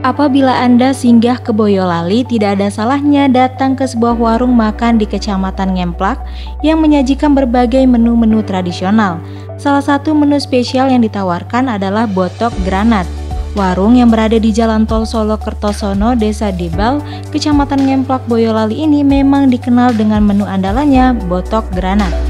Apabila Anda singgah ke Boyolali, tidak ada salahnya datang ke sebuah warung makan di Kecamatan Ngemplak yang menyajikan berbagai menu-menu tradisional. Salah satu menu spesial yang ditawarkan adalah botok granat. Warung yang berada di Jalan Tol Solo Kertosono, Desa Debal, Kecamatan Ngemplak Boyolali ini memang dikenal dengan menu andalannya botok granat.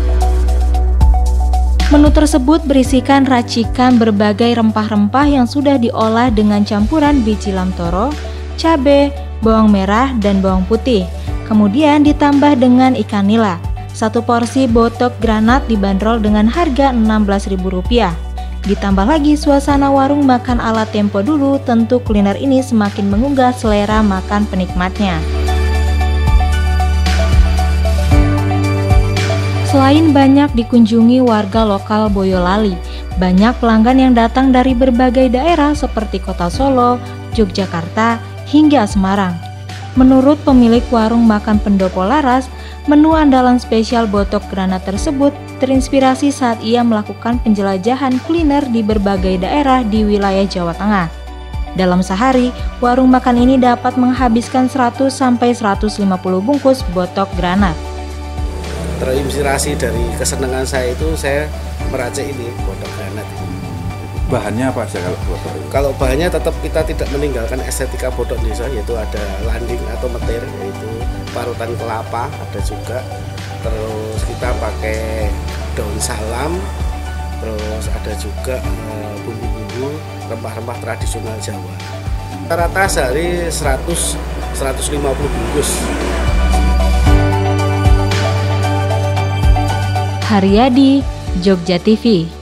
Menu tersebut berisikan racikan berbagai rempah-rempah yang sudah diolah dengan campuran biji lamtoro, cabai, bawang merah, dan bawang putih. Kemudian ditambah dengan ikan nila. Satu porsi botok granat dibanderol dengan harga Rp16.000. Ditambah lagi suasana warung makan ala tempo dulu, tentu kuliner ini semakin mengunggah selera makan penikmatnya. Selain banyak dikunjungi warga lokal Boyolali, banyak pelanggan yang datang dari berbagai daerah seperti kota Solo, Yogyakarta, hingga Semarang. Menurut pemilik warung makan Pendopo Laras, menu andalan spesial botok granat tersebut terinspirasi saat ia melakukan penjelajahan kuliner di berbagai daerah di wilayah Jawa Tengah. Dalam sehari, warung makan ini dapat menghabiskan 100-150 bungkus botok granat terinspirasi dari kesenangan saya itu saya meracik ini botok granat bahannya apa saja kalau botok kalau bahannya tetap kita tidak meninggalkan estetika botok desa yaitu ada landing atau metir yaitu parutan kelapa ada juga. Terus kita pakai daun salam terus ada juga eh, bumbu-bumbu rempah-rempah tradisional Jawa. Rata-rata sehari 100 150 bungkus Haryadi, Jogja TV.